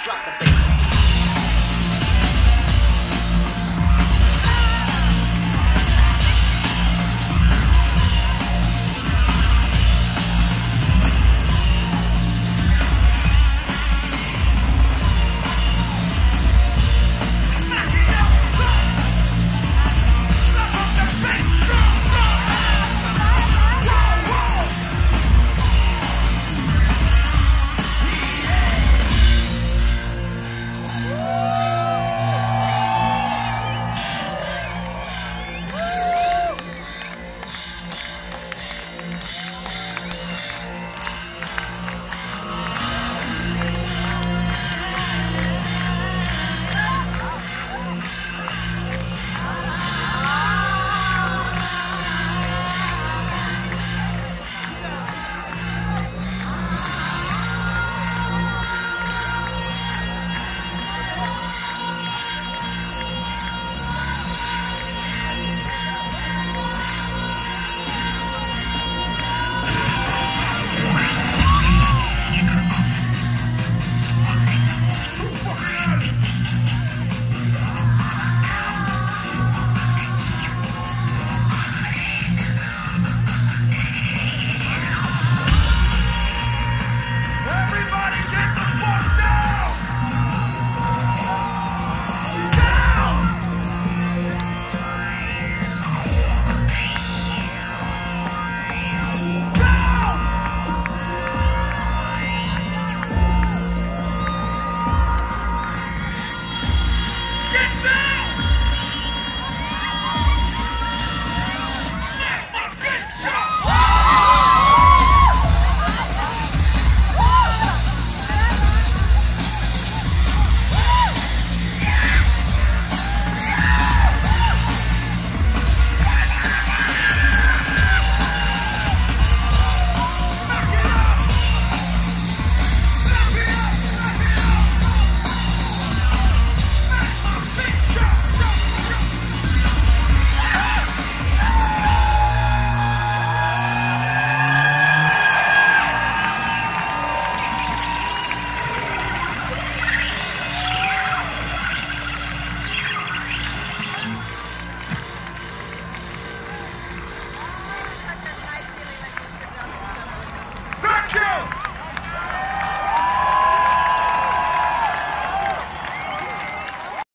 drop the bass.